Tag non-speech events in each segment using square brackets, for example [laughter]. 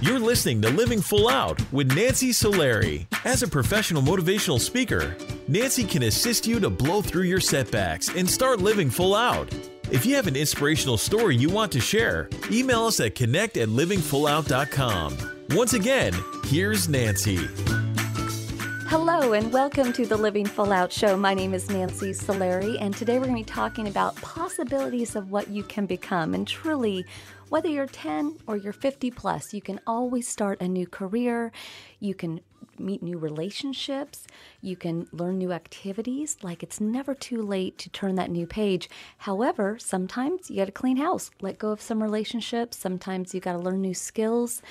You're listening to Living Full Out with Nancy Solari. As a professional motivational speaker, Nancy can assist you to blow through your setbacks and start living full out. If you have an inspirational story you want to share, email us at connect at livingfullout.com. Once again, here's Nancy. Hello, and welcome to the Living Full Out Show. My name is Nancy Solari, and today we're going to be talking about possibilities of what you can become. And truly, whether you're 10 or you're 50 plus, you can always start a new career. You can meet new relationships. You can learn new activities. Like it's never too late to turn that new page. However, sometimes you got to clean house, let go of some relationships. Sometimes you got to learn new skills.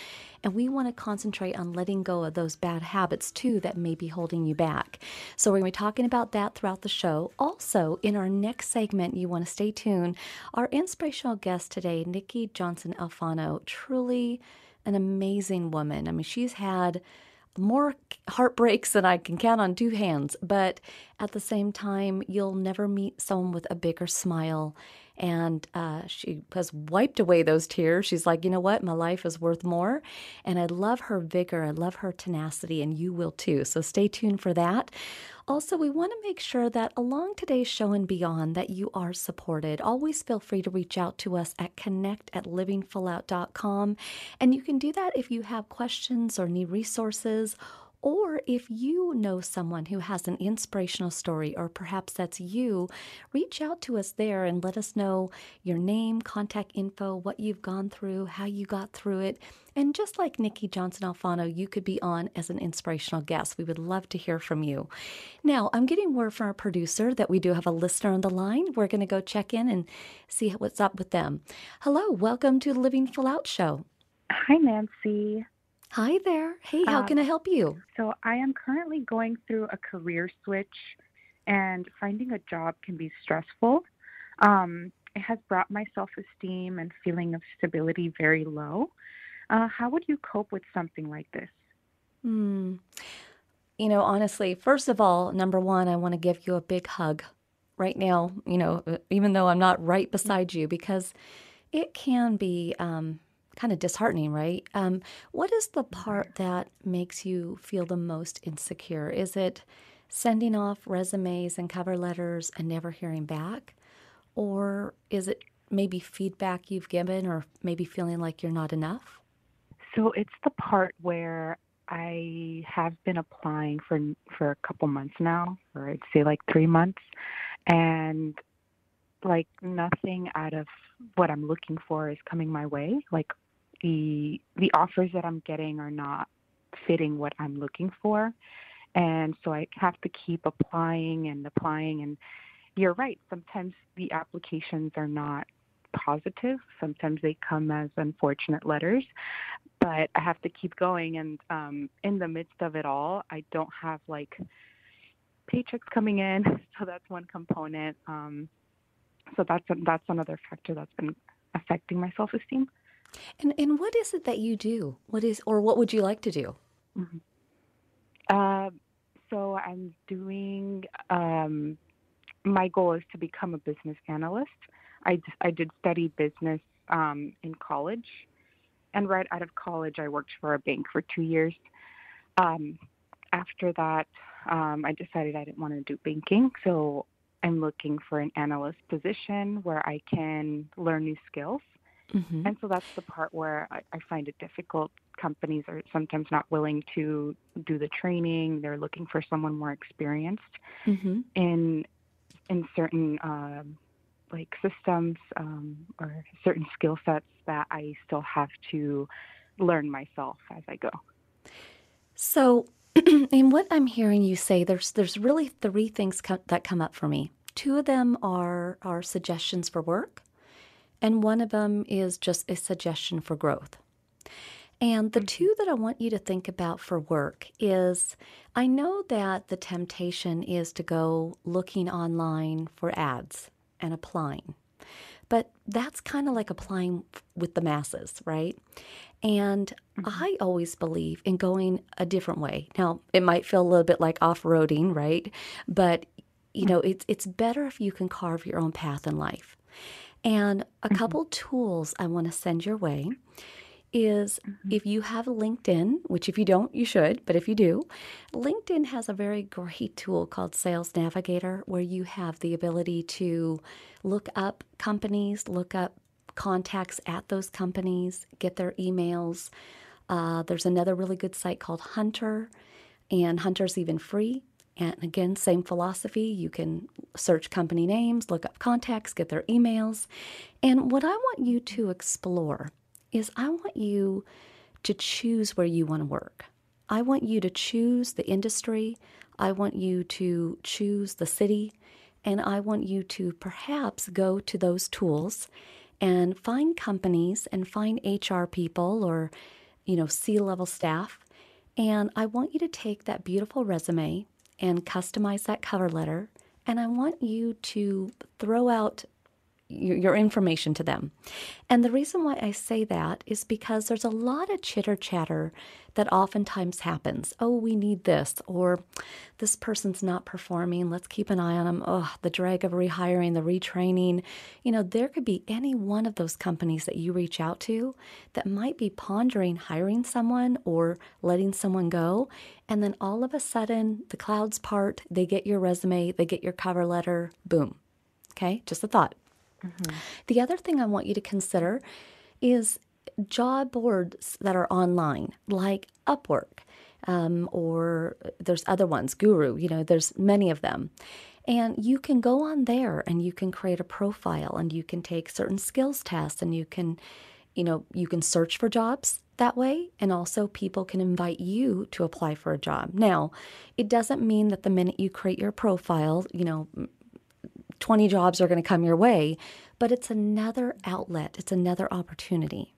And we want to concentrate on letting go of those bad habits too that may be holding you back. So we're going to be talking about that throughout the show. Also, in our next segment, you want to stay tuned. Our inspirational guest today, Nikki Johnson Alfano, truly an amazing woman. I mean, she's had more heartbreaks than I can count on two hands, but at the same time, you'll never meet someone with a bigger smile. And uh, she has wiped away those tears. She's like, you know what? My life is worth more. And I love her vigor. I love her tenacity, and you will too. So stay tuned for that. Also, we want to make sure that along today's show and beyond that you are supported. Always feel free to reach out to us at connect at livingfullout.com. And you can do that if you have questions or need resources or if you know someone who has an inspirational story, or perhaps that's you, reach out to us there and let us know your name, contact info, what you've gone through, how you got through it. And just like Nikki Johnson Alfano, you could be on as an inspirational guest. We would love to hear from you. Now, I'm getting word from our producer that we do have a listener on the line. We're going to go check in and see what's up with them. Hello, welcome to the Living Full Out Show. Hi, Nancy. Hi there. Hey, how um, can I help you? So, I am currently going through a career switch, and finding a job can be stressful. Um, it has brought my self esteem and feeling of stability very low. Uh, how would you cope with something like this? Hmm. You know, honestly, first of all, number one, I want to give you a big hug right now, you know, even though I'm not right beside you, because it can be um, kind of disheartening, right? Um, what is the part that makes you feel the most insecure? Is it sending off resumes and cover letters and never hearing back? Or is it maybe feedback you've given or maybe feeling like you're not enough? So it's the part where I have been applying for for a couple months now, or I'd say like three months, and like nothing out of what I'm looking for is coming my way. Like the the offers that I'm getting are not fitting what I'm looking for, and so I have to keep applying and applying. And you're right, sometimes the applications are not positive. Sometimes they come as unfortunate letters, but I have to keep going. And um, in the midst of it all, I don't have like paychecks coming in, [laughs] so that's one component. Um, so that's that's another factor that's been affecting my self esteem. And and what is it that you do? What is or what would you like to do? Mm-hmm. Uh, so I'm doing. Um, my goal is to become a business analyst. I, I did study business um, in college, and right out of college, I worked for a bank for two years. Um, after that, um, I decided I didn't want to do banking, so I'm looking for an analyst position where I can learn new skills. Mm-hmm. And so that's the part where I, I, find it difficult. Companies are sometimes not willing to do the training. They're looking for someone more experienced mm-hmm. in in certain um, like systems um, or certain skill sets that I still have to learn myself as I go. So, [clears throat] in what I'm hearing you say, there's there's really three things co- that come up for me. Two of them are are suggestions for work, and one of them is just a suggestion for growth. And the two that I want you to think about for work is I know that the temptation is to go looking online for ads and applying. But that's kind of like applying with the masses, right? And mm-hmm. I always believe in going a different way. Now, it might feel a little bit like off-roading, right? But you know, it's it's better if you can carve your own path in life. And a mm-hmm. couple tools I want to send your way is mm-hmm. if you have LinkedIn, which if you don't, you should, but if you do, LinkedIn has a very great tool called Sales Navigator where you have the ability to look up companies, look up contacts at those companies, get their emails. Uh, there's another really good site called Hunter, and Hunter's even free. And again, same philosophy. You can search company names, look up contacts, get their emails. And what I want you to explore is I want you to choose where you want to work. I want you to choose the industry. I want you to choose the city. And I want you to perhaps go to those tools and find companies and find HR people or, you know, C level staff. And I want you to take that beautiful resume and customize that cover letter. And I want you to throw out your information to them. And the reason why I say that is because there's a lot of chitter chatter that oftentimes happens. Oh, we need this, or this person's not performing. Let's keep an eye on them. Oh, the drag of rehiring, the retraining. You know, there could be any one of those companies that you reach out to that might be pondering hiring someone or letting someone go. And then all of a sudden, the clouds part, they get your resume, they get your cover letter, boom. Okay, just a thought. Mm-hmm. The other thing I want you to consider is job boards that are online, like Upwork, um, or there's other ones, Guru, you know, there's many of them. And you can go on there and you can create a profile and you can take certain skills tests and you can, you know, you can search for jobs that way. And also, people can invite you to apply for a job. Now, it doesn't mean that the minute you create your profile, you know, 20 jobs are going to come your way, but it's another outlet, it's another opportunity.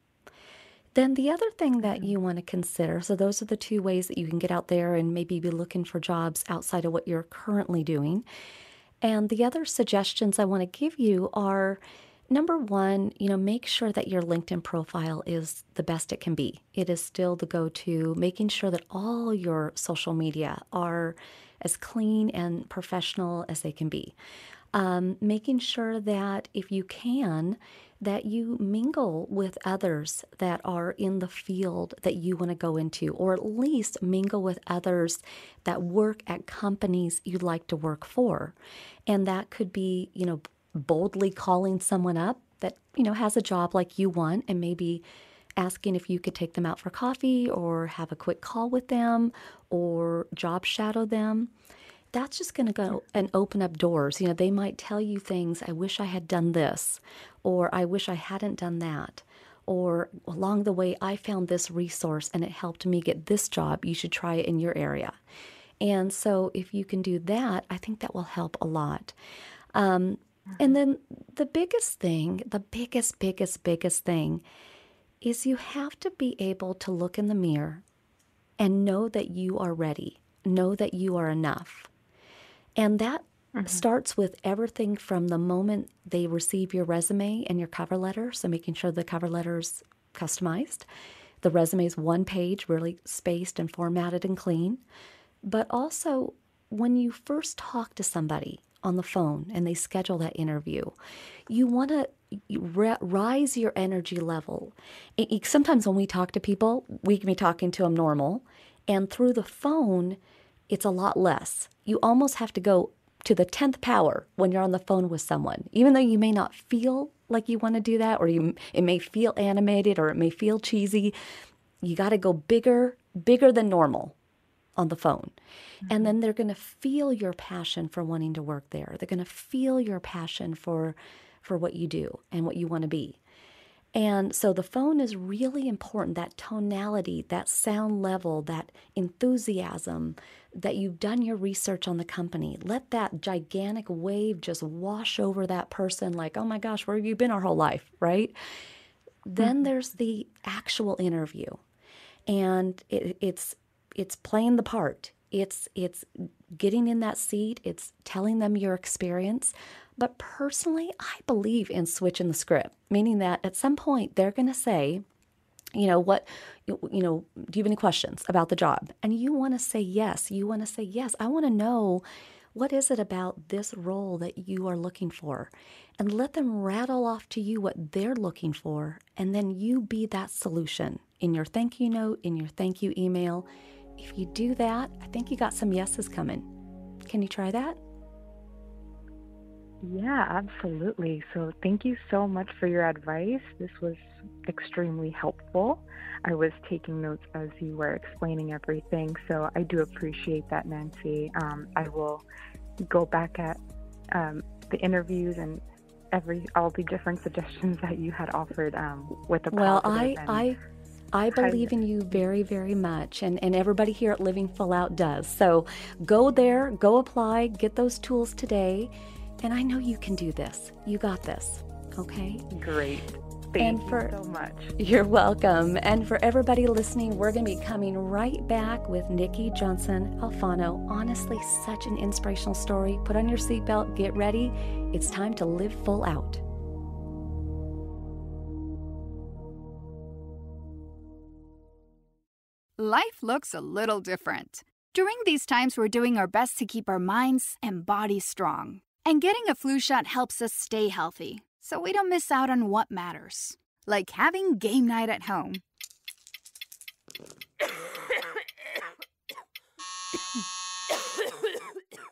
Then the other thing that you want to consider so, those are the two ways that you can get out there and maybe be looking for jobs outside of what you're currently doing. And the other suggestions I want to give you are number one, you know, make sure that your LinkedIn profile is the best it can be. It is still the go to, making sure that all your social media are as clean and professional as they can be. Um, making sure that if you can, that you mingle with others that are in the field that you want to go into, or at least mingle with others that work at companies you'd like to work for. And that could be, you know, boldly calling someone up that, you know, has a job like you want and maybe asking if you could take them out for coffee or have a quick call with them or job shadow them that's just going to go and open up doors. You know, they might tell you things, I wish I had done this, or I wish I hadn't done that, or along the way, I found this resource and it helped me get this job. You should try it in your area. And so, if you can do that, I think that will help a lot. Um, and then the biggest thing, the biggest, biggest, biggest thing is you have to be able to look in the mirror and know that you are ready, know that you are enough. And that mm-hmm. starts with everything from the moment they receive your resume and your cover letter. So making sure the cover letter's customized. The resume is one page, really spaced and formatted and clean. But also, when you first talk to somebody on the phone and they schedule that interview, you want to rise your energy level. sometimes when we talk to people, we can be talking to them normal, and through the phone, it's a lot less. You almost have to go to the 10th power when you're on the phone with someone. Even though you may not feel like you want to do that or you it may feel animated or it may feel cheesy, you got to go bigger, bigger than normal on the phone. Mm-hmm. And then they're going to feel your passion for wanting to work there. They're going to feel your passion for for what you do and what you want to be. And so the phone is really important that tonality, that sound level, that enthusiasm, that you've done your research on the company. Let that gigantic wave just wash over that person like, oh my gosh, where have you been our whole life, right? Then mm-hmm. there's the actual interview. And it, it's it's playing the part. It's it's getting in that seat, it's telling them your experience, but personally, I believe in switching the script, meaning that at some point they're going to say, you know, what, you know, do you have any questions about the job? And you want to say yes. You want to say yes. I want to know What is it about this role that you are looking for? And let them rattle off to you what they're looking for, and then you be that solution in your thank you note, in your thank you email. If you do that, I think you got some yeses coming. Can you try that? Yeah, absolutely. So, thank you so much for your advice. This was extremely helpful. I was taking notes as you were explaining everything, so I do appreciate that, Nancy. Um, I will go back at um, the interviews and every all the different suggestions [laughs] that you had offered um, with the well, I I I believe in you very, very much, and, and everybody here at Living Full Out does. So go there, go apply, get those tools today, and I know you can do this. You got this, okay? Great. Thank and for, you so much. You're welcome. And for everybody listening, we're going to be coming right back with Nikki Johnson Alfano. Honestly, such an inspirational story. Put on your seatbelt, get ready. It's time to live full out. Life looks a little different. During these times, we're doing our best to keep our minds and bodies strong. And getting a flu shot helps us stay healthy so we don't miss out on what matters, like having game night at home.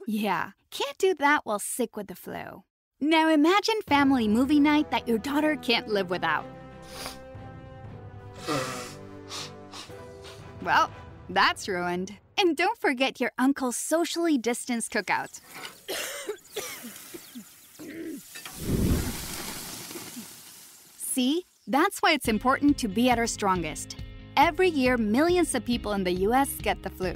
yeah, can't do that while sick with the flu. Now imagine family movie night that your daughter can't live without. Well, that's ruined. And don't forget your uncle's socially distanced cookout. See, that's why it's important to be at our strongest. Every year, millions of people in the US get the flu.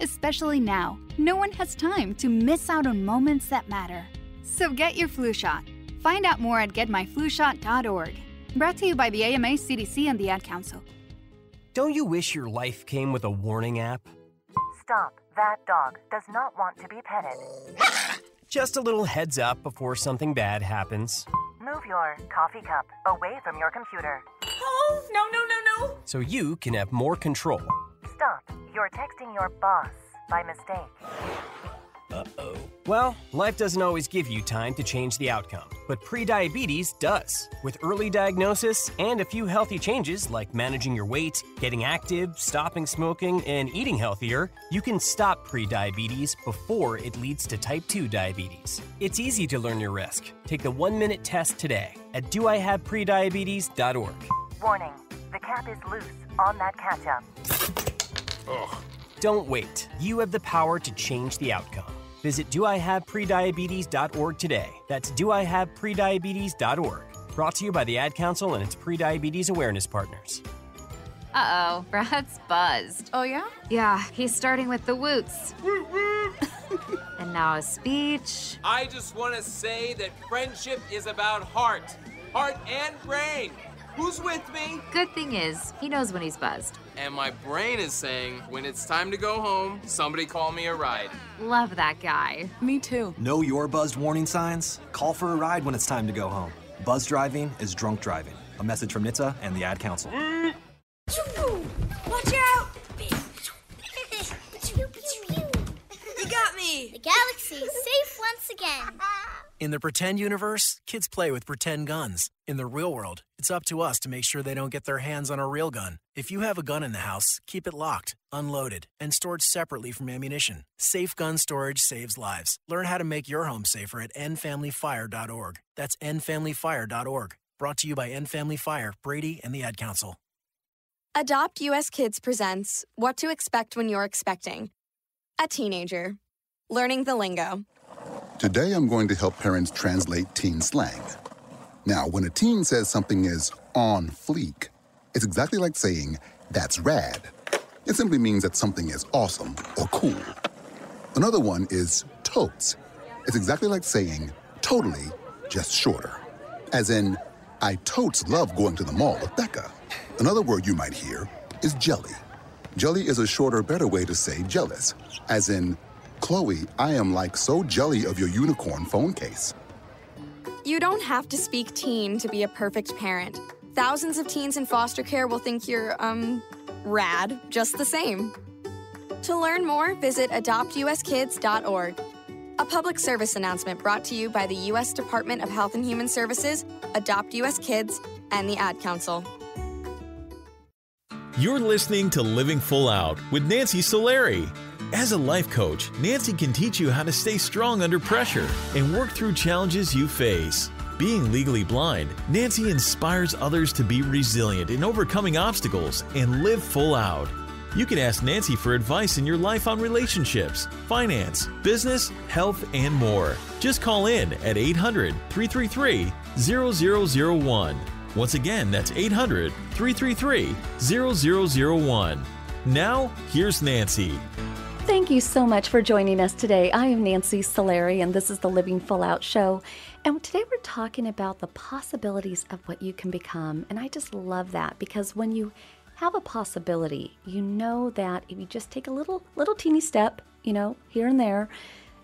Especially now, no one has time to miss out on moments that matter. So get your flu shot. Find out more at getmyflushot.org. Brought to you by the AMA, CDC, and the Ad Council. Don't you wish your life came with a warning app? Stop. That dog does not want to be petted. [laughs] Just a little heads up before something bad happens. Move your coffee cup away from your computer. Oh, no, no, no, no. So you can have more control. Stop. You're texting your boss by mistake. Uh oh. Well, life doesn't always give you time to change the outcome, but prediabetes does. With early diagnosis and a few healthy changes like managing your weight, getting active, stopping smoking, and eating healthier, you can stop prediabetes before it leads to type 2 diabetes. It's easy to learn your risk. Take the one minute test today at doihaveprediabetes.org. Warning the cap is loose on that ketchup. Ugh. Don't wait. You have the power to change the outcome. Visit doihaveprediabetes.org today. That's doihaveprediabetes.org. Brought to you by the Ad Council and its prediabetes awareness partners. Uh oh, [laughs] Brad's buzzed. Oh, yeah? Yeah, he's starting with the woots. [laughs] and now a speech. I just want to say that friendship is about heart, heart and brain. Who's with me? Good thing is, he knows when he's buzzed. And my brain is saying, when it's time to go home, somebody call me a ride. Love that guy. Me too. Know your buzzed warning signs? Call for a ride when it's time to go home. Buzz driving is drunk driving. A message from NHTSA and the Ad Council. Watch In the pretend universe, kids play with pretend guns. In the real world, it's up to us to make sure they don't get their hands on a real gun. If you have a gun in the house, keep it locked, unloaded, and stored separately from ammunition. Safe gun storage saves lives. Learn how to make your home safer at endfamilyfire.org. That's endfamilyfire.org. Brought to you by End Family Fire, Brady, and the Ad Council. Adopt US Kids presents What to Expect When You're Expecting. A teenager. Learning the lingo. Today I'm going to help parents translate teen slang. Now, when a teen says something is on fleek, it's exactly like saying, that's rad. It simply means that something is awesome or cool. Another one is totes. It's exactly like saying, totally, just shorter. As in, I totes love going to the mall with Becca. Another word you might hear is jelly. Jelly is a shorter, better way to say jealous. As in, Chloe, I am like so jelly of your unicorn phone case. You don't have to speak teen to be a perfect parent. Thousands of teens in foster care will think you're, um, rad just the same. To learn more, visit adoptuskids.org. A public service announcement brought to you by the U.S. Department of Health and Human Services, Adopt U.S. Kids, and the Ad Council. You're listening to Living Full Out with Nancy Solari. As a life coach, Nancy can teach you how to stay strong under pressure and work through challenges you face. Being legally blind, Nancy inspires others to be resilient in overcoming obstacles and live full out. You can ask Nancy for advice in your life on relationships, finance, business, health, and more. Just call in at 800 333 0001. Once again, that's 800 333 0001. Now, here's Nancy. Thank you so much for joining us today. I am Nancy Solari, and this is the Living Full Out Show. And today we're talking about the possibilities of what you can become. And I just love that because when you have a possibility. You know that if you just take a little little teeny step, you know, here and there,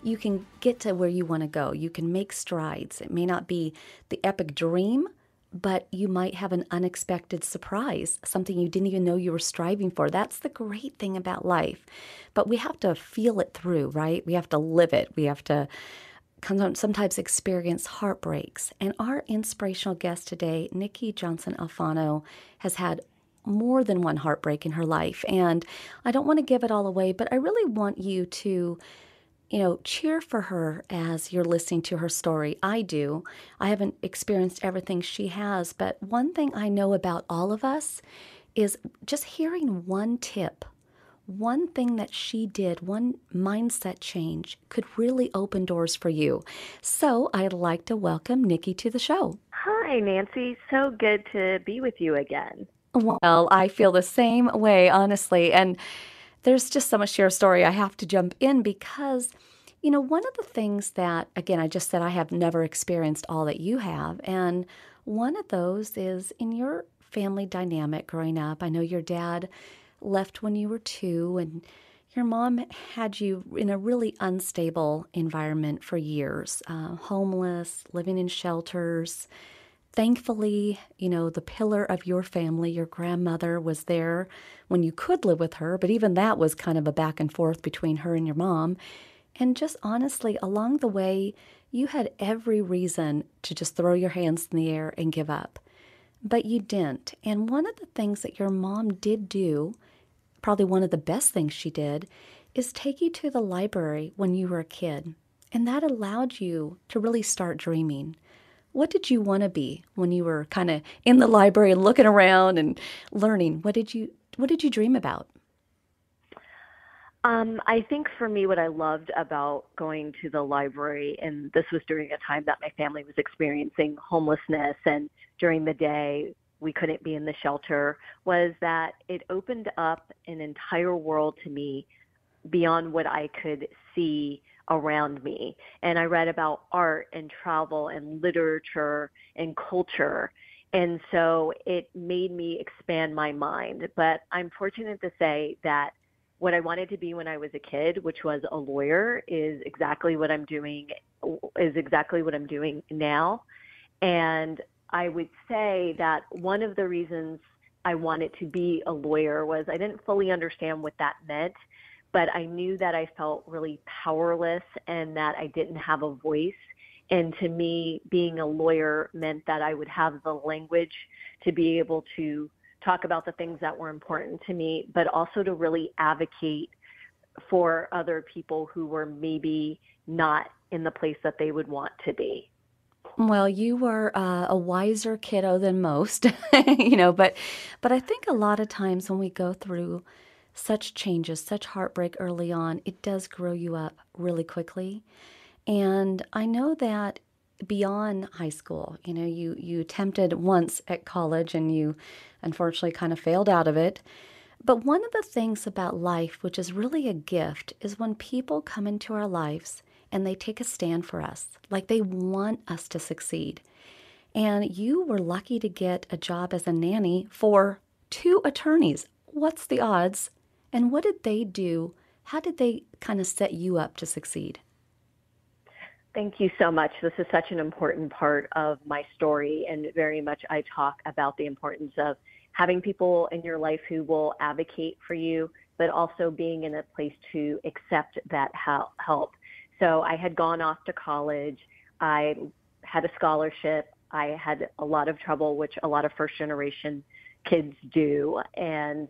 you can get to where you want to go. You can make strides. It may not be the epic dream, but you might have an unexpected surprise, something you didn't even know you were striving for. That's the great thing about life. But we have to feel it through, right? We have to live it. We have to sometimes experience heartbreaks. And our inspirational guest today, Nikki Johnson Alfano, has had more than one heartbreak in her life. And I don't want to give it all away, but I really want you to, you know, cheer for her as you're listening to her story. I do. I haven't experienced everything she has, but one thing I know about all of us is just hearing one tip. One thing that she did, one mindset change, could really open doors for you. So I'd like to welcome Nikki to the show. Hi, Nancy. So good to be with you again. Well, I feel the same way, honestly. And there's just so much to your story. I have to jump in because, you know, one of the things that, again, I just said I have never experienced all that you have. And one of those is in your family dynamic growing up. I know your dad left when you were two, and your mom had you in a really unstable environment for years uh, homeless, living in shelters Thankfully, you know, the pillar of your family, your grandmother, was there when you could live with her, but even that was kind of a back and forth between her and your mom. And just honestly, along the way, you had every reason to just throw your hands in the air and give up. But you didn't. And one of the things that your mom did do, probably one of the best things she did, is take you to the library when you were a kid. And that allowed you to really start dreaming. What did you want to be when you were kind of in the library looking around and learning? What did you what did you dream about? Um, I think for me, what I loved about going to the library, and this was during a time that my family was experiencing homelessness, and during the day we couldn't be in the shelter, was that it opened up an entire world to me beyond what I could see around me. And I read about art and travel and literature and culture. And so it made me expand my mind. But I'm fortunate to say that what I wanted to be when I was a kid, which was a lawyer, is exactly what I'm doing is exactly what I'm doing now. And I would say that one of the reasons I wanted to be a lawyer was I didn't fully understand what that meant but I knew that I felt really powerless and that I didn't have a voice. And to me, being a lawyer meant that I would have the language to be able to talk about the things that were important to me, but also to really advocate for other people who were maybe not in the place that they would want to be. Well, you were uh, a wiser kiddo than most, [laughs] you know, but but I think a lot of times when we go through such changes, such heartbreak early on, it does grow you up really quickly. And I know that beyond high school, you know, you you attempted once at college and you unfortunately kind of failed out of it. But one of the things about life, which is really a gift, is when people come into our lives and they take a stand for us, like they want us to succeed. And you were lucky to get a job as a nanny for two attorneys. What's the odds and what did they do? How did they kind of set you up to succeed? Thank you so much. This is such an important part of my story, and very much I talk about the importance of having people in your life who will advocate for you, but also being in a place to accept that help. So I had gone off to college. I had a scholarship. I had a lot of trouble, which a lot of first generation kids do, and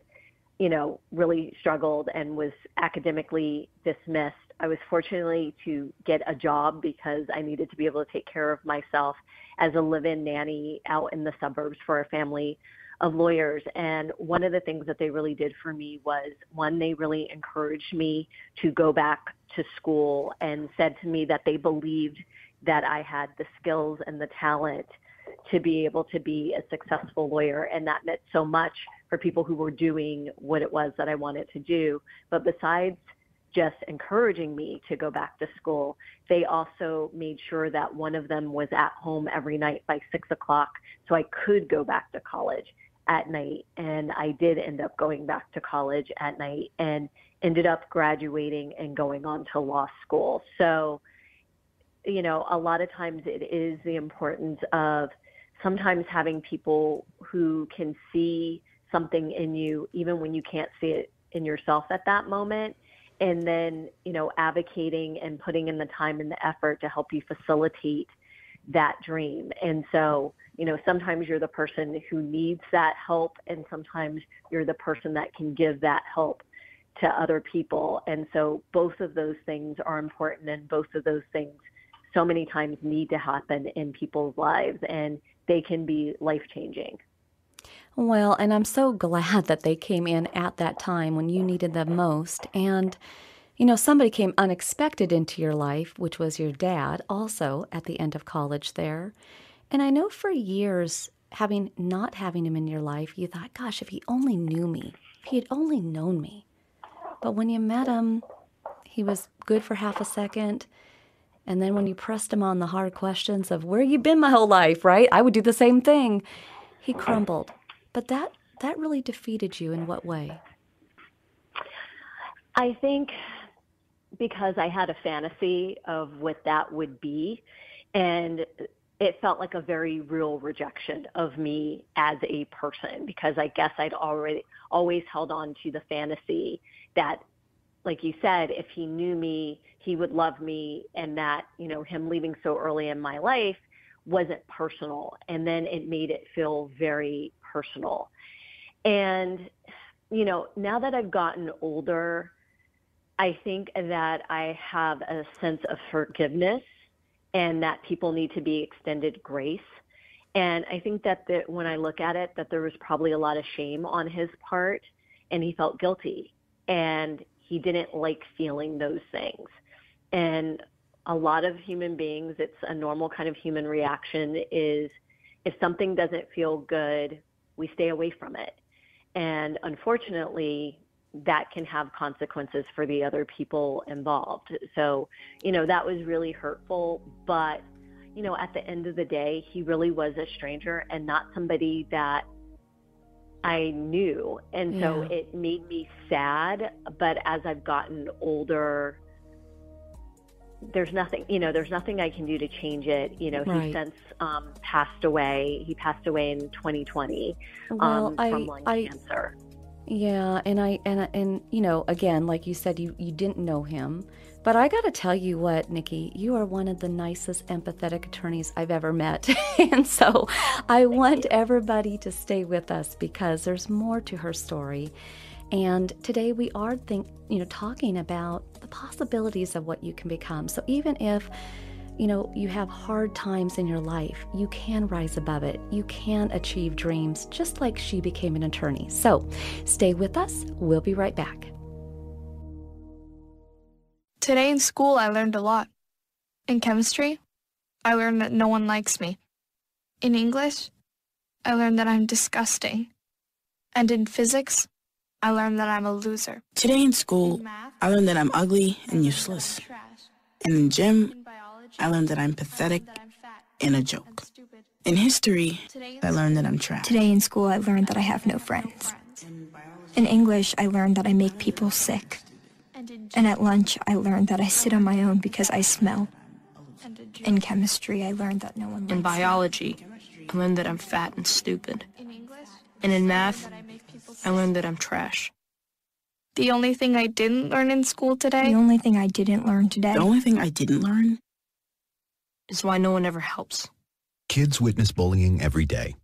you know, really struggled and was academically dismissed. I was fortunately to get a job because I needed to be able to take care of myself as a live-in nanny out in the suburbs for a family of lawyers. And one of the things that they really did for me was one, they really encouraged me to go back to school and said to me that they believed that I had the skills and the talent to be able to be a successful lawyer. And that meant so much for people who were doing what it was that I wanted to do. But besides just encouraging me to go back to school, they also made sure that one of them was at home every night by six o'clock so I could go back to college at night. And I did end up going back to college at night and ended up graduating and going on to law school. So, you know, a lot of times it is the importance of sometimes having people who can see something in you, even when you can't see it in yourself at that moment. And then, you know, advocating and putting in the time and the effort to help you facilitate that dream. And so, you know, sometimes you're the person who needs that help, and sometimes you're the person that can give that help to other people. And so, both of those things are important, and both of those things so many times need to happen in people's lives, and they can be life changing. Well, and I'm so glad that they came in at that time when you needed them most. And, you know, somebody came unexpected into your life, which was your dad, also at the end of college there. And I know for years, having not having him in your life, you thought, gosh, if he only knew me, if he had only known me. But when you met him, he was good for half a second. And then when you pressed him on the hard questions of where you been my whole life, right? I would do the same thing. He crumbled. But that that really defeated you in what way? I think because I had a fantasy of what that would be and it felt like a very real rejection of me as a person because I guess I'd already always held on to the fantasy that like you said if he knew me he would love me and that you know him leaving so early in my life wasn't personal and then it made it feel very personal. And, you know, now that I've gotten older, I think that I have a sense of forgiveness and that people need to be extended grace. And I think that the, when I look at it, that there was probably a lot of shame on his part and he felt guilty and he didn't like feeling those things. And a lot of human beings, it's a normal kind of human reaction is if something doesn't feel good, we stay away from it. And unfortunately, that can have consequences for the other people involved. So, you know, that was really hurtful. But, you know, at the end of the day, he really was a stranger and not somebody that I knew. And so yeah. it made me sad. But as I've gotten older, there's nothing, you know, there's nothing I can do to change it. You know, right. he since um, passed away. He passed away in 2020 well, um, from I, lung I, cancer. Yeah, and I and and you know, again, like you said, you you didn't know him, but I got to tell you what, Nikki, you are one of the nicest, empathetic attorneys I've ever met, [laughs] and so I want you. everybody to stay with us because there's more to her story. And today we are think, you know, talking about the possibilities of what you can become. So even if you know, you have hard times in your life, you can rise above it. You can achieve dreams just like she became an attorney. So stay with us. We'll be right back. Today in school, I learned a lot. In chemistry, I learned that no one likes me. In English, I learned that I'm disgusting. And in physics, I learned that I'm a loser. Today in school, in math, I learned that I'm ugly and useless. And in gym, I learned that I'm pathetic and a joke. In history, I learned that I'm trash. Today in school, I learned that I have no friends. In English, I learned that I make people sick. And at lunch, I learned that I sit on my own because I smell. In chemistry, I learned that no one In biology, I learned that I'm fat and stupid. And in math, I learned that I'm trash. The only thing I didn't learn in school today. The only thing I didn't learn today. The only thing I didn't learn is why no one ever helps. Kids witness bullying every day.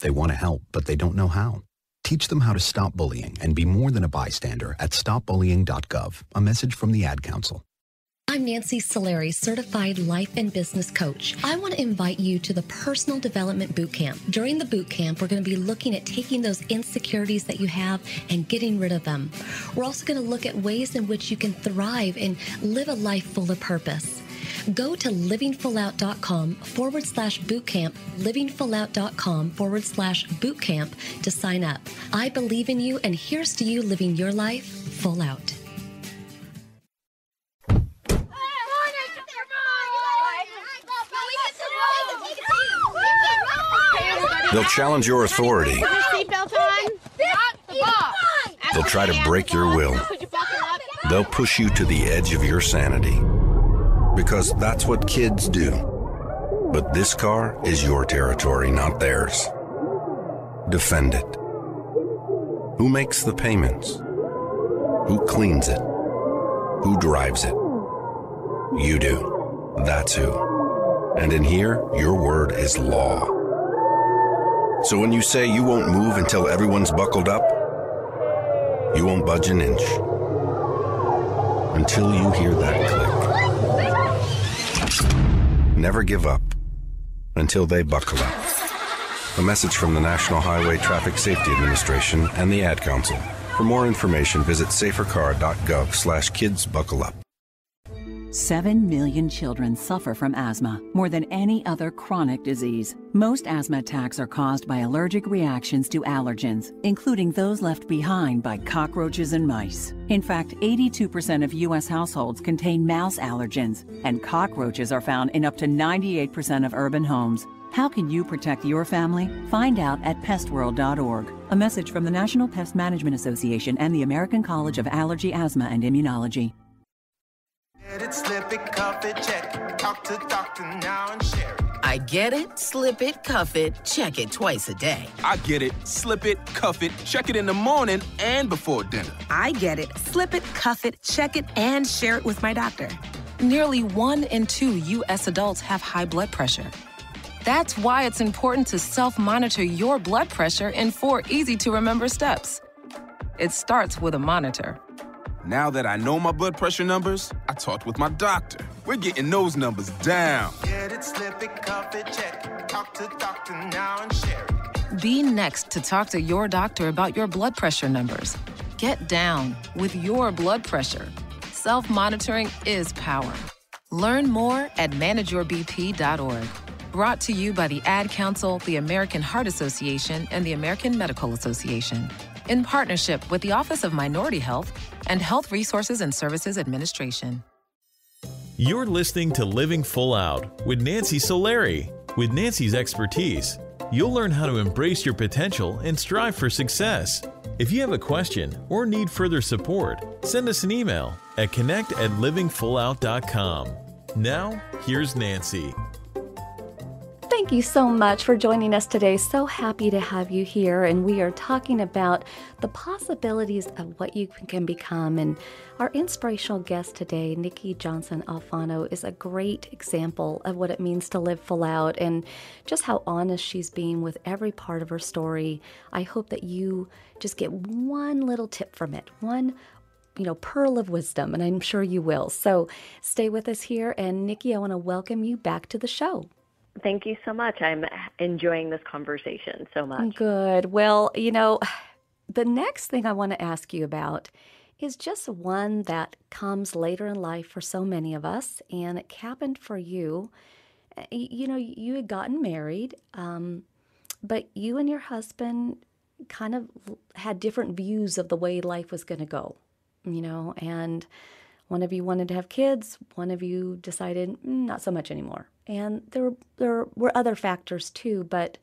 They want to help, but they don't know how. Teach them how to stop bullying and be more than a bystander at stopbullying.gov. A message from the Ad Council. I'm Nancy Solari, certified life and business coach. I want to invite you to the Personal Development Boot Camp. During the boot camp, we're going to be looking at taking those insecurities that you have and getting rid of them. We're also going to look at ways in which you can thrive and live a life full of purpose. Go to livingfullout.com forward slash bootcamp, livingfullout.com forward slash bootcamp to sign up. I believe in you, and here's to you living your life full out. They'll challenge your authority. They'll try to break your will. They'll push you to the edge of your sanity. Because that's what kids do. But this car is your territory, not theirs. Defend it. Who makes the payments? Who cleans it? Who drives it? You do. That's who. And in here, your word is law. So when you say you won't move until everyone's buckled up, you won't budge an inch. Until you hear that click. Never give up until they buckle up. A message from the National Highway Traffic Safety Administration and the Ad Council. For more information, visit safercar.gov slash kidsbuckleup. 7 million children suffer from asthma, more than any other chronic disease. Most asthma attacks are caused by allergic reactions to allergens, including those left behind by cockroaches and mice. In fact, 82% of U.S. households contain mouse allergens, and cockroaches are found in up to 98% of urban homes. How can you protect your family? Find out at pestworld.org. A message from the National Pest Management Association and the American College of Allergy, Asthma, and Immunology. Get it, slip it, cuff it, check it. Talk to doctor now and share it. I get it, slip it, cuff it, check it twice a day. I get it, slip it, cuff it, check it in the morning and before dinner. I get it, slip it, cuff it, check it, and share it with my doctor. Nearly one in two U.S. adults have high blood pressure. That's why it's important to self monitor your blood pressure in four easy to remember steps. It starts with a monitor. Now that I know my blood pressure numbers, I talked with my doctor. We're getting those numbers down. Get it, slip it, cuff it, check it. Talk to doctor now and share it. Be next to talk to your doctor about your blood pressure numbers. Get down with your blood pressure. Self monitoring is power. Learn more at manageyourbp.org. Brought to you by the Ad Council, the American Heart Association, and the American Medical Association. In partnership with the Office of Minority Health and Health Resources and Services Administration. You're listening to Living Full Out with Nancy Solari. With Nancy's expertise, you'll learn how to embrace your potential and strive for success. If you have a question or need further support, send us an email at connect at livingfullout.com. Now, here's Nancy. Thank you so much for joining us today. So happy to have you here. And we are talking about the possibilities of what you can become. And our inspirational guest today, Nikki Johnson Alfano, is a great example of what it means to live full out and just how honest she's being with every part of her story. I hope that you just get one little tip from it, one you know, pearl of wisdom, and I'm sure you will. So stay with us here. And Nikki, I want to welcome you back to the show. Thank you so much. I'm enjoying this conversation so much. Good. Well, you know, [sighs] the next thing I want to ask you about is just one that comes later in life for so many of us, and it happened for you. You know, you had gotten married, um, but you and your husband kind of had different views of the way life was going to go, you know, and one of you wanted to have kids, one of you decided mm, not so much anymore. And there, there were other factors too, but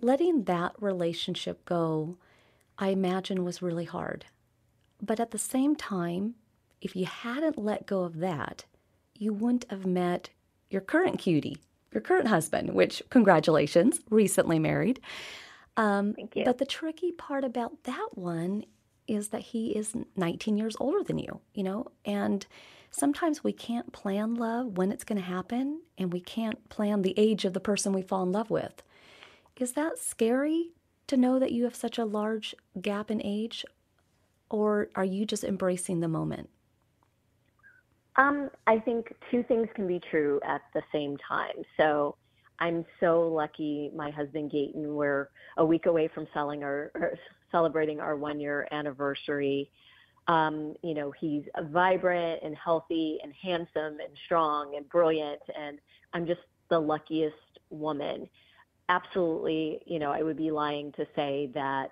letting that relationship go, I imagine, was really hard. But at the same time, if you hadn't let go of that, you wouldn't have met your current cutie, your current husband, which, congratulations, recently married. Um, Thank you. But the tricky part about that one is that he is 19 years older than you, you know, and sometimes we can't plan love when it's going to happen, and we can't plan the age of the person we fall in love with. Is that scary to know that you have such a large gap in age, or are you just embracing the moment? Um, I think two things can be true at the same time. So I'm so lucky. My husband Gayton we're a week away from selling our, celebrating our one year anniversary. Um, you know, he's vibrant and healthy and handsome and strong and brilliant. And I'm just the luckiest woman. Absolutely, you know, I would be lying to say that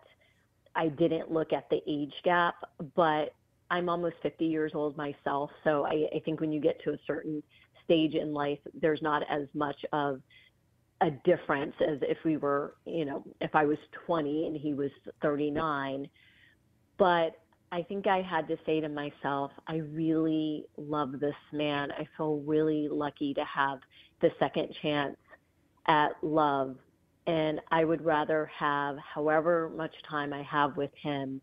I didn't look at the age gap, but I'm almost 50 years old myself. So I, I think when you get to a certain stage in life, there's not as much of a difference as if we were, you know, if I was 20 and he was 39. But I think I had to say to myself, I really love this man. I feel really lucky to have the second chance at love. And I would rather have however much time I have with him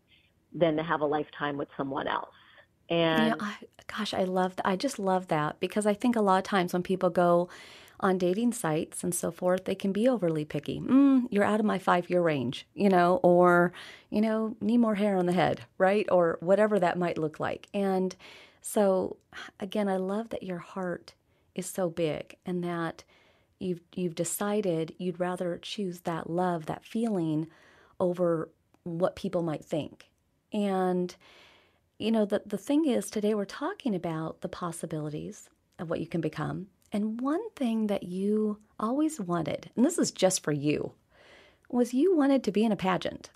than to have a lifetime with someone else. And yeah, I, gosh, I love that. I just love that because I think a lot of times when people go on dating sites and so forth, they can be overly picky. Mm, you're out of my five year range, you know, or, you know, need more hair on the head, right? Or whatever that might look like. And so, again, I love that your heart is so big and that you've, you've decided you'd rather choose that love, that feeling over what people might think. And, you know, the, the thing is, today we're talking about the possibilities of what you can become. And one thing that you always wanted, and this is just for you, was you wanted to be in a pageant.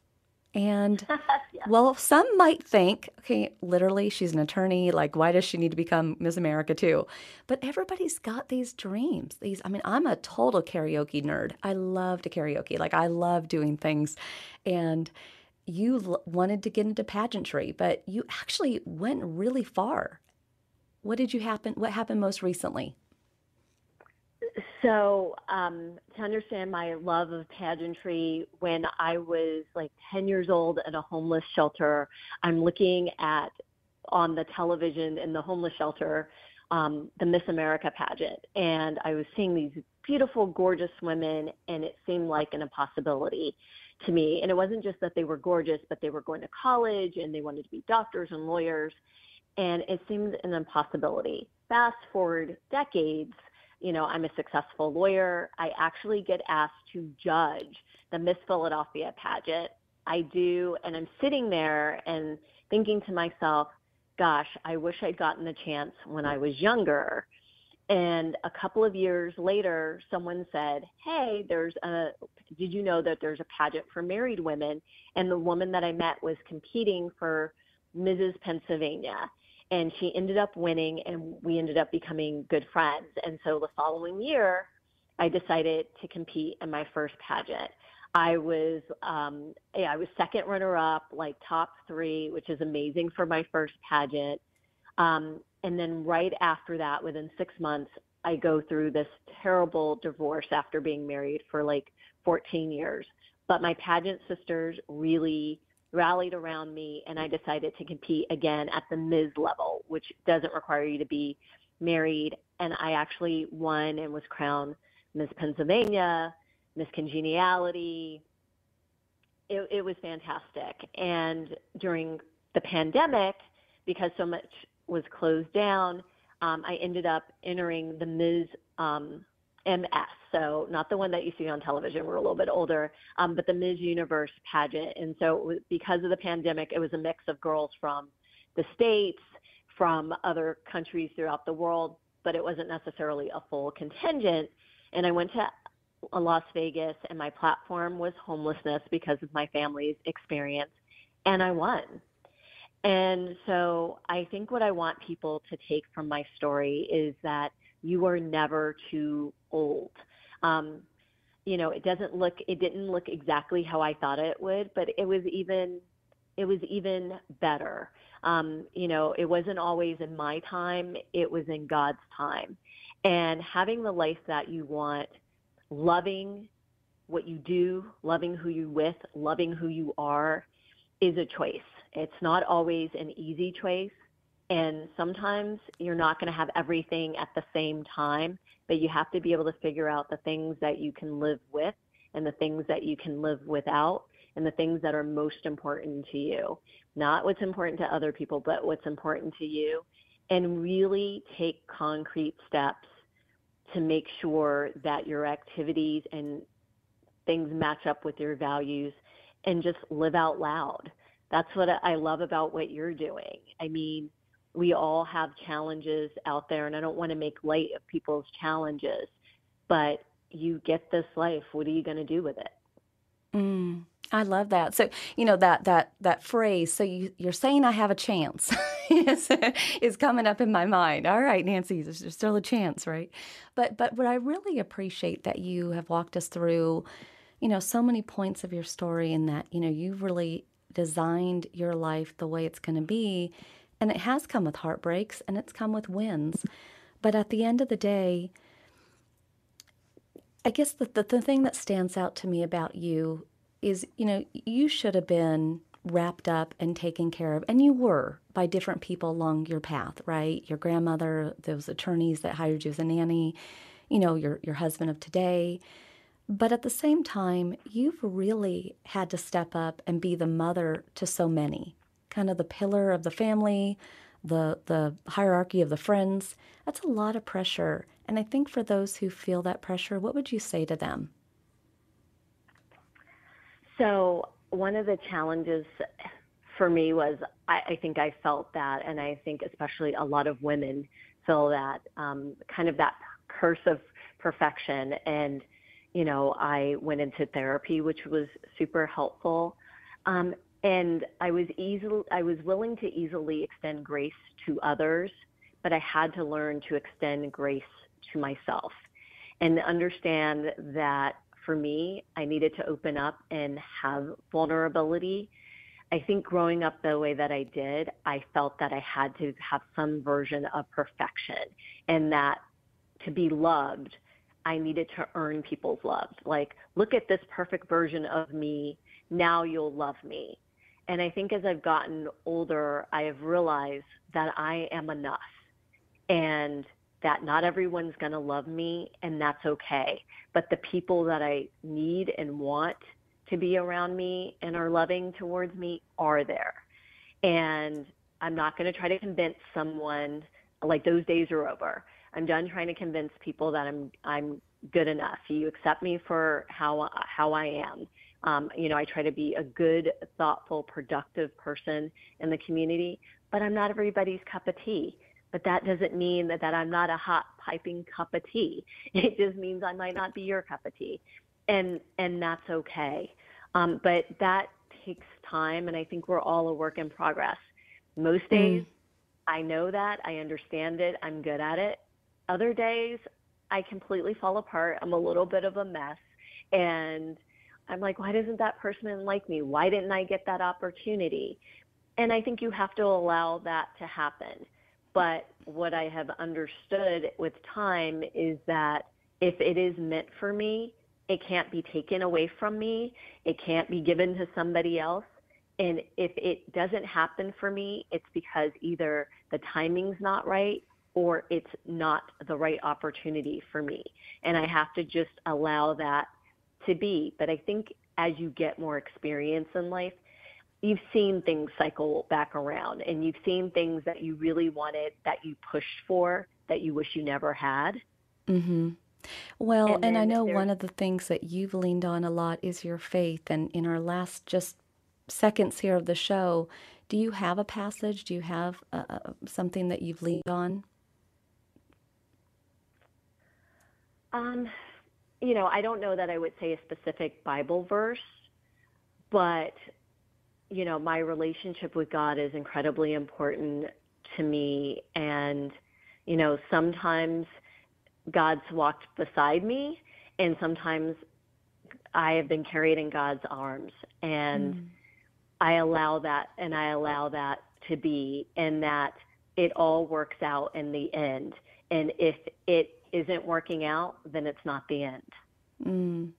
And [laughs] yeah. well, some might think, okay, literally, she's an attorney. Like, why does she need to become Miss America too? But everybody's got these dreams. These, I mean, I'm a total karaoke nerd. I love to karaoke. Like, I love doing things. And you l- wanted to get into pageantry, but you actually went really far. What did you happen? What happened most recently? So, um, to understand my love of pageantry, when I was like 10 years old at a homeless shelter, I'm looking at on the television in the homeless shelter um, the Miss America pageant, and I was seeing these beautiful, gorgeous women, and it seemed like an impossibility to me. And it wasn't just that they were gorgeous, but they were going to college and they wanted to be doctors and lawyers. And it seemed an impossibility. Fast forward decades, you know, I'm a successful lawyer. I actually get asked to judge the Miss Philadelphia pageant. I do, and I'm sitting there and thinking to myself, gosh, I wish I'd gotten the chance when I was younger and a couple of years later, someone said, Hey, there's a, did you know that there's a pageant for married women? And the woman that I met was competing for Mrs. Pennsylvania. And she ended up winning, and we ended up becoming good friends. And so the following year, I decided to compete in my first pageant. I was um, yeah, I was second runner up, like top three, which is amazing for my first pageant. Um, and then right after that, within six months, I go through this terrible divorce after being married for like 14 years. But my pageant sisters really rallied around me, and I decided to compete again at the Ms. level, which doesn't require you to be married. And I actually won and was crowned Miss Pennsylvania, Miss Congeniality. It, it was fantastic. And during the pandemic, because so much was closed down, um, I ended up entering the Ms. Um, MS, so not the one that you see on television. We're a little bit older, um, but the Ms. Universe pageant. And so because of the pandemic, it was a mix of girls from the states, from other countries throughout the world, but it wasn't necessarily a full contingent. And I went to Las Vegas, and my platform was homelessness because of my family's experience, and I won. And so I think what I want people to take from my story is that you are never too old. Um, you know, it doesn't look, it didn't look exactly how I thought it would, but it was even, it was even better. Um, you know, it wasn't always in my time, it was in God's time. And having the life that you want, loving what you do, loving who you with, loving who you are is a choice It's not always an easy choice. And sometimes you're not going to have everything at the same time, but you have to be able to figure out the things that you can live with and the things that you can live without and the things that are most important to you. Not what's important to other people, but what's important to you. And really take concrete steps to make sure that your activities and things match up with your values and just live out loud. That's what I love about what you're doing. I mean, we all have challenges out there, and I don't want to make light of people's challenges, but you get this life. What are you going to do with it? Mm, I love that. So you know that that that phrase. So you you're saying I have a chance [laughs] is, is coming up in my mind. All right, Nancy, there's still a chance, right? But but what I really appreciate that you have walked us through, you know, so many points of your story, and that you know you've really designed your life the way it's going to be and it has come with heartbreaks and it's come with wins. But at the end of the day, I guess the, the, the thing that stands out to me about you is, you know, you should have been wrapped up and taken care of, and you were by different people along your path, right? Your grandmother, those attorneys that hired you as a nanny, you know, your your husband of today. But at the same time, you've really had to step up and be the mother to so many, kind of the pillar of the family, the the hierarchy of the friends. That's a lot of pressure. And I think for those who feel that pressure, what would you say to them? So one of the challenges for me was I, I think I felt that, and I think especially a lot of women feel that um, kind of that curse of perfection. And you know, I went into therapy, which was super helpful. Um, and I was easily I was willing to easily extend grace to others, but I had to learn to extend grace to myself and understand that for me, I needed to open up and have vulnerability. I think growing up the way that I did, I felt that I had to have some version of perfection and that to be loved, I needed to earn people's love. Like, look at this perfect version of me. Now you'll love me. And I think as I've gotten older, I have realized that I am enough and that not everyone's going to love me and that's okay. But the people that I need and want to be around me and are loving towards me are there. And I'm not going to try to convince someone like those days are over. I'm done trying to convince people that I'm I'm good enough. You accept me for how how I am. Um, you know, I try to be a good, thoughtful, productive person in the community, but I'm not everybody's cup of tea. But that doesn't mean that, that I'm not a hot piping cup of tea. [laughs] It just means I might not be your cup of tea. And and that's okay. Um, but that takes time and I think we're all a work in progress. Most mm. days mm. I know that, I understand it, I'm good at it. Other days I completely fall apart. I'm a little bit of a mess and I'm like, why doesn't that person like me? Why didn't I get that opportunity? And I think you have to allow that to happen. But what I have understood with time is that if it is meant for me, it can't be taken away from me. It can't be given to somebody else. And if it doesn't happen for me, it's because either the timing's not right or it's not the right opportunity for me. And I have to just allow that to be. But I think as you get more experience in life, you've seen things cycle back around and you've seen things that you really wanted that you pushed for that you wish you never had. Mm-hmm. Well, and, and I know one of the things that you've leaned on a lot is your faith and in our last just seconds here of the show, do you have a passage? Do you have uh, something that you've leaned on? Um, you know, I don't know that I would say a specific Bible verse, but you know, my relationship with God is incredibly important to me and you know, sometimes God's walked beside me and sometimes I have been carried in God's arms and mm. I allow that and I allow that to be and that it all works out in the end. And if it isn't working out, then it's not the end. Mm.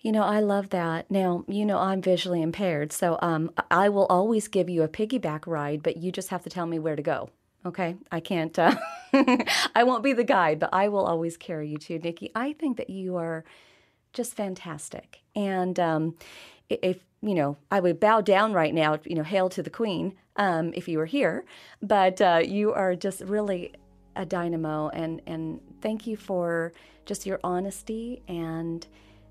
You know, I love that. Now, you know, I'm visually impaired, so um, I will always give you a piggyback ride, but you just have to tell me where to go. Okay, I can't. Uh, [laughs] I won't be the guide, but I will always carry you too, Nikki. I think that you are just fantastic, and um, if you know, I would bow down right now. You know, hail to the Queen um, if you were here, but uh, you are just really a dynamo, and and thank you for just your honesty and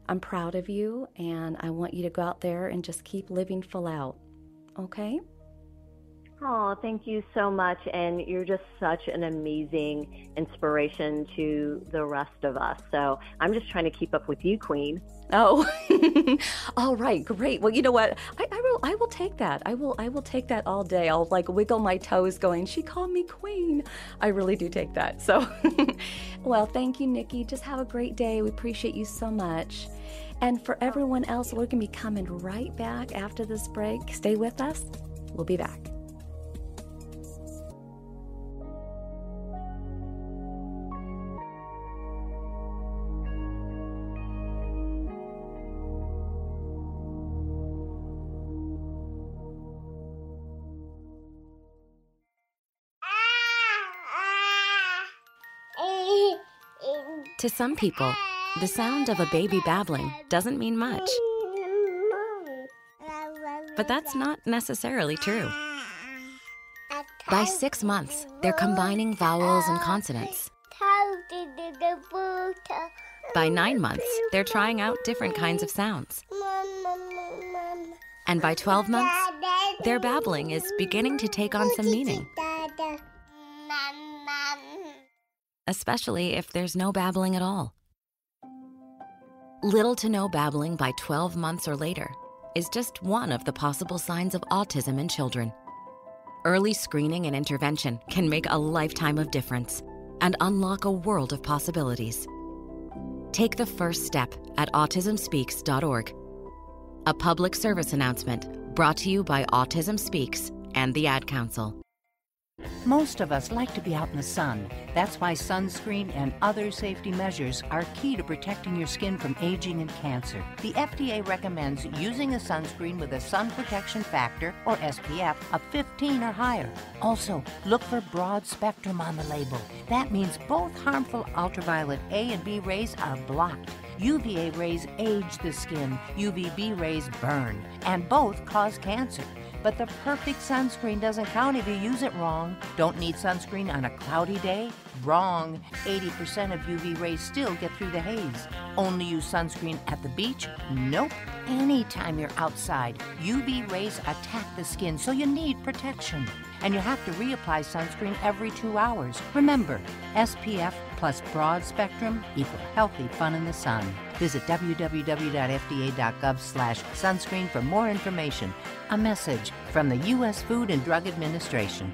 I'm proud of you and I want you to go out there and just keep living full out. Okay? Oh, thank you so much. And you're just such an amazing inspiration to the rest of us. So I'm just trying to keep up with you, Queen. Oh, [laughs] all right, great. Well, you know what? I, I, will. I will take that. I will. I will take that all day. I'll like wiggle my toes, going. She called me queen. I really do take that. So, [laughs] well, thank you, Nikki. Just have a great day. We appreciate you so much. And for everyone else, we're gonna be coming right back after this break. Stay with us. We'll be back. To some people, the sound of a baby babbling doesn't mean much. But that's not necessarily true. By six months, they're combining vowels and consonants. By nine months, they're trying out different kinds of sounds. And by 12 months, their babbling is beginning to take on some meaning. Especially if there's no babbling at all. Little to no babbling by 12 months or later is just one of the possible signs of autism in children. Early screening and intervention can make a lifetime of difference and unlock a world of possibilities. Take the first step at autismspeaks.org. A public service announcement brought to you by Autism Speaks and the Ad Council. Most of us like to be out in the sun. That's why sunscreen and other safety measures are key to protecting your skin from aging and cancer. The FDA recommends using a sunscreen with a sun protection factor, or SPF, of 15 or higher. Also, look for broad spectrum on the label. That means both harmful ultraviolet A and B rays are blocked. UVA rays age the skin, UVB rays burn, and both cause cancer. But the perfect sunscreen doesn't count if you use it wrong. Don't need sunscreen on a cloudy day? Wrong. 80% of UV rays still get through the haze. Only use sunscreen at the beach? Nope. Anytime you're outside, UV rays attack the skin, so you need protection. And you have to reapply sunscreen every two hours. Remember, SPF plus broad spectrum equal healthy fun in the sun. Visit www.fda.gov slash sunscreen for more information. A message from the U.S. Food and Drug Administration.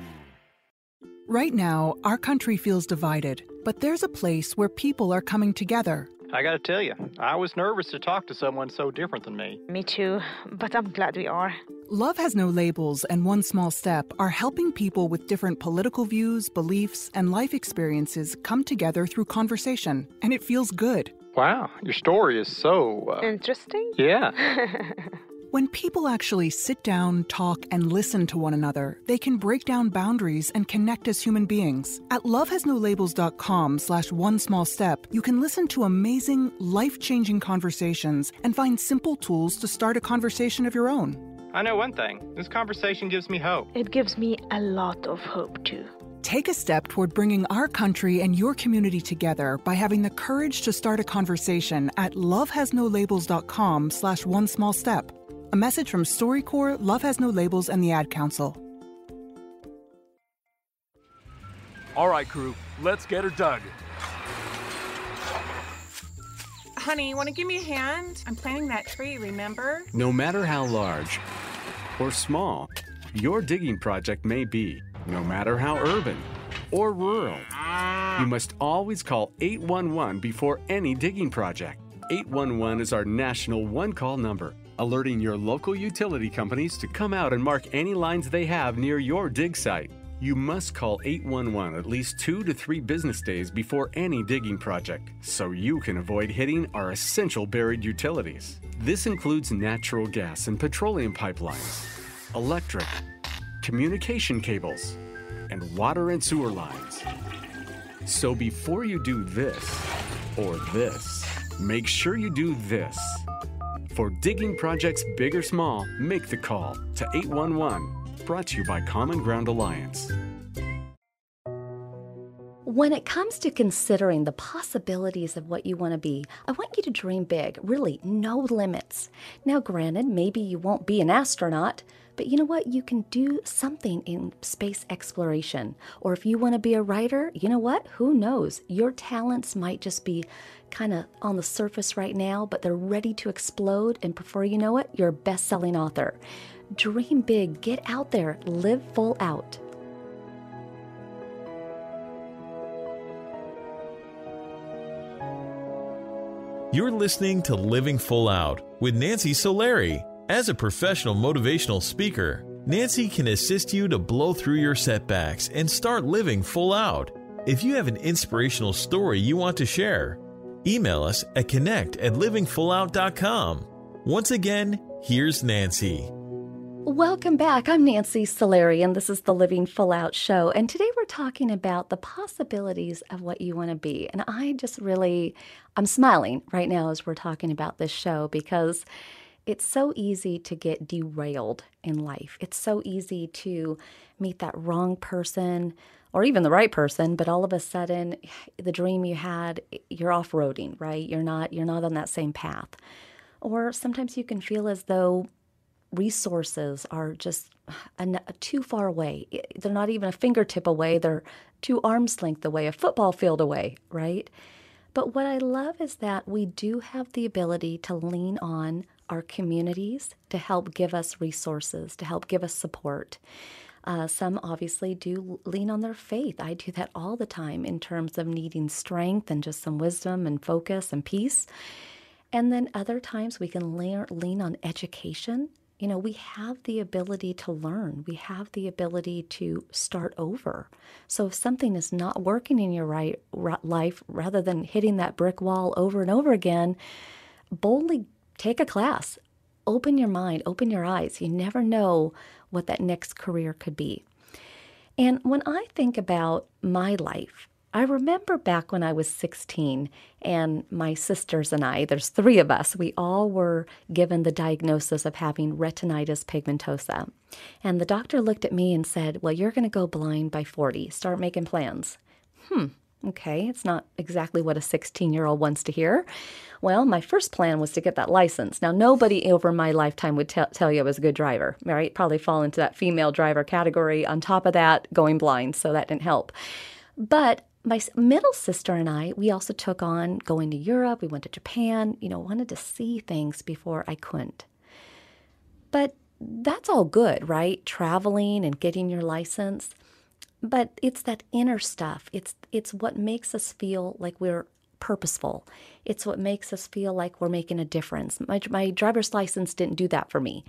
Right now, our country feels divided, but there's a place where people are coming together. I gotta tell you, I was nervous to talk to someone so different than me. Me too, but I'm glad we are. Love Has No Labels and One Small Step are helping people with different political views, beliefs, and life experiences come together through conversation, and it feels good. Wow, your story is so. Uh, Interesting? Yeah. [laughs] When people actually sit down, talk, and listen to one another, they can break down boundaries and connect as human beings. At lovehasnolabels.com slash one small step, you can listen to amazing, life-changing conversations and find simple tools to start a conversation of your own. I know one thing. This conversation gives me hope. It gives me a lot of hope, too. Take a step toward bringing our country and your community together by having the courage to start a conversation at lovehasnolabels.com slash one small step. A message from StoryCorps, Love Has No Labels, and the Ad Council. All right, crew, let's get her dug. Honey, want to give me a hand? I'm planting that tree, remember? No matter how large or small your digging project may be, no matter how urban or rural, you must always call 811 before any digging project. 811 is our national one call number, alerting your local utility companies to come out and mark any lines they have near your dig site. You must call 811 at least two to three business days before any digging project so you can avoid hitting our essential buried utilities. This includes natural gas and petroleum pipelines, electric, communication cables, and water and sewer lines. So before you do this or this, make sure you do this. For digging projects big or small, make the call to 811. Brought to you by Common Ground Alliance. When it comes to considering the possibilities of what you want to be, I want you to dream big, really, no limits. Now, granted, maybe you won't be an astronaut, but you know what? You can do something in space exploration. Or if you want to be a writer, you know what? Who knows? Your talents might just be kind of on the surface right now, but they're ready to explode. And before you know it, you're a best selling author. Dream big, get out there, live full out. You're listening to Living Full Out with Nancy Solari. As a professional motivational speaker, Nancy can assist you to blow through your setbacks and start living full out. If you have an inspirational story you want to share, email us at connect at livingfullout.com. Once again, here's Nancy. Welcome back. I'm Nancy Solari, and this is the Living Full Out Show. And today we're talking about the possibilities of what you want to be. And I just really, I'm smiling right now as we're talking about this show because it's so easy to get derailed in life. It's so easy to meet that wrong person or even the right person, but all of a sudden the dream you had, you're off-roading, right? You're not you're not on that same path. Or sometimes you can feel as though resources are just too far away. They're not even a fingertip away, they're two arms length away, a football field away, right? But what I love is that we do have the ability to lean on our communities to help give us resources, to help give us support. Uh, some obviously do lean on their faith. I do that all the time in terms of needing strength and just some wisdom and focus and peace. And then other times we can lean, lean on education you know, we have the ability to learn. We have the ability to start over. So if something is not working in your right, life, rather than hitting that brick wall over and over again, boldly take a class. Open your mind, open your eyes. You never know what that next career could be. And when I think about my life, I remember back when I was 16 and my sisters and I, there's three of us, we all were given the diagnosis of having retinitis pigmentosa. And the doctor looked at me and said, Well, you're going to go blind by 40. Start making plans. Hmm, okay, it's not exactly what a 16 year old wants to hear. Well, my first plan was to get that license. Now, nobody over my lifetime would t- tell you I was a good driver, right? Probably fall into that female driver category. On top of that, going blind, so that didn't help. But my middle sister and I, we also took on going to Europe. We went to Japan, you know, wanted to see things before I couldn't. But that's all good, right? Traveling and getting your license. But it's that inner stuff. It's it's what makes us feel like we're purposeful. It's what makes us feel like we're making a difference. My, my driver's license didn't do that for me.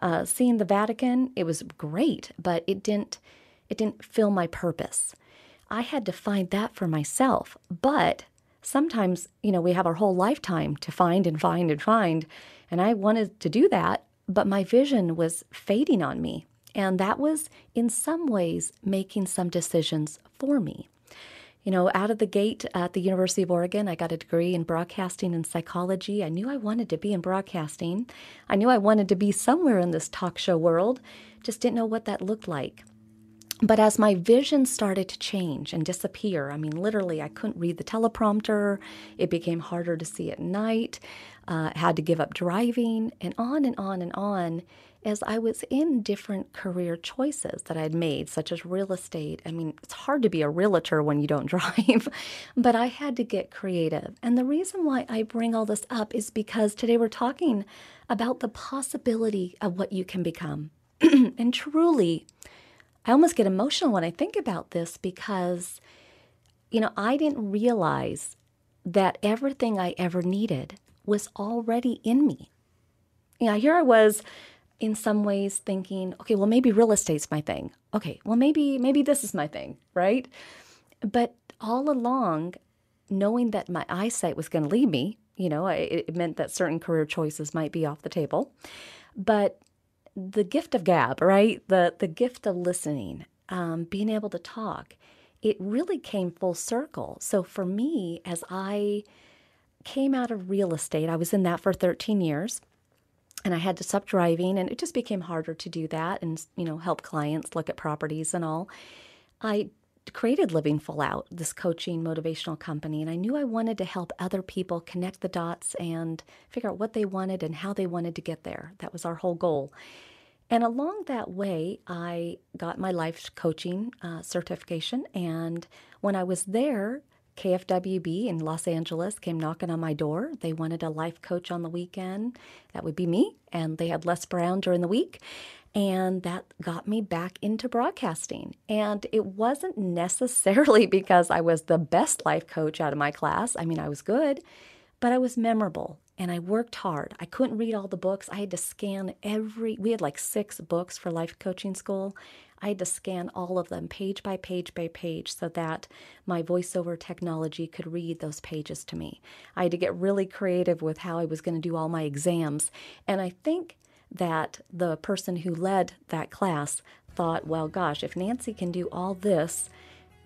Uh, seeing the Vatican, it was great, but it didn't it didn't fill my purpose. I had to find that for myself. But sometimes, you know, we have our whole lifetime to find and find and find. And I wanted to do that, but my vision was fading on me. And that was, in some ways, making some decisions for me. You know, out of the gate at the University of Oregon, I got a degree in broadcasting and psychology. I knew I wanted to be in broadcasting. I knew I wanted to be somewhere in this talk show world, just didn't know what that looked like. But as my vision started to change and disappear, I mean, literally, I couldn't read the teleprompter. It became harder to see at night. Uh, had to give up driving, and on and on and on. As I was in different career choices that I'd made, such as real estate. I mean, it's hard to be a realtor when you don't [laughs] drive, but I had to get creative. And the reason why I bring all this up is because today we're talking about the possibility of what you can become. [clears throat] and truly, I almost get emotional when I think about this because, you know, I didn't realize that everything I ever needed was already in me. Know, here I was in some ways thinking, okay, well maybe real estate's my thing. Okay, well maybe maybe this is my thing, right? But all along, knowing that my eyesight was going to leave me, You know, it, it meant that certain career choices might be off the table. But the gift of gab, right? The the gift of listening, um, being able to talk, it really came full circle. So for me, as I came out of real estate, I was in that for 13 years and I had to stop driving and it just became harder to do that and you know help clients look at properties and all. I created Living Full Out, this coaching motivational company, and I knew I wanted to help other people connect the dots and figure out what they wanted and how they wanted to get there. That was our whole goal. And along that way, I got my life coaching uh, certification. And when I was there, KFWB in Los Angeles came knocking on my door. They wanted a life coach on the weekend. That would be me. And they had Les Brown during the week. And that got me back into broadcasting. And it wasn't necessarily [laughs] because I was the best life coach out of my class. I mean, I was good, but I was memorable and I worked hard. I couldn't read all the books. I had to scan every, we had like six books for life coaching school. I had to scan all of them page by page by page so that my voiceover technology could read those pages to me. I had to get really creative with how I was going to do all my exams. And I think that the person who led that class thought, well, gosh, if Nancy can do all this,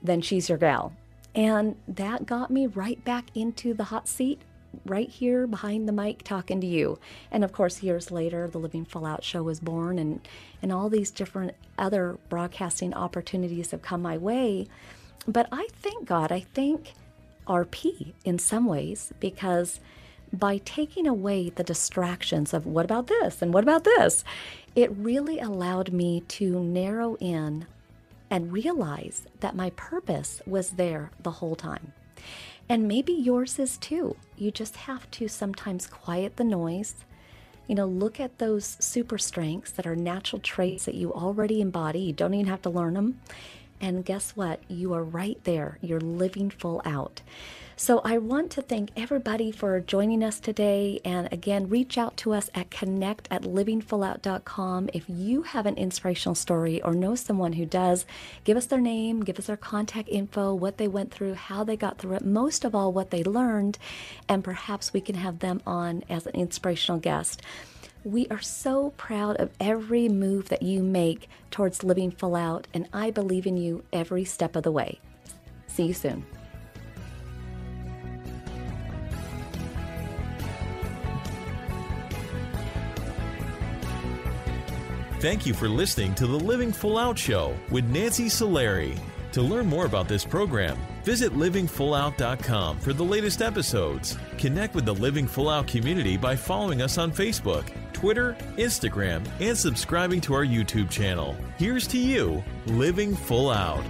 then she's your gal. And that got me right back into the hot seat, right here behind the mic talking to you. And of course, years later, the Living Full Out show was born, and, and all these different other broadcasting opportunities have come my way. But I thank God, I thank RP in some ways because by taking away the distractions of what about this and what about this, it really allowed me to narrow in and realize that my purpose was there the whole time. And maybe yours is too. You just have to sometimes quiet the noise. You know, look at those super strengths that are natural traits that you already embody. You don't even have to learn them. And guess what? You are right there. You're living full out. So I want to thank everybody for joining us today. And again, reach out to us at connect at livingfullout.com. If you have an inspirational story or know someone who does, give us their name, give us their contact info, what they went through, how they got through it, most of all, what they learned, and perhaps we can have them on as an inspirational guest. We are so proud of every move that you make towards living full out, and I believe in you every step of the way. See you soon. Thank you for listening to the Living Full Out Show with Nancy Solari. To learn more about this program, visit livingfullout.com for the latest episodes. Connect with the Living Full Out community by following us on Facebook, Twitter, Instagram, and subscribing to our YouTube channel. Here's to you, Living Full Out.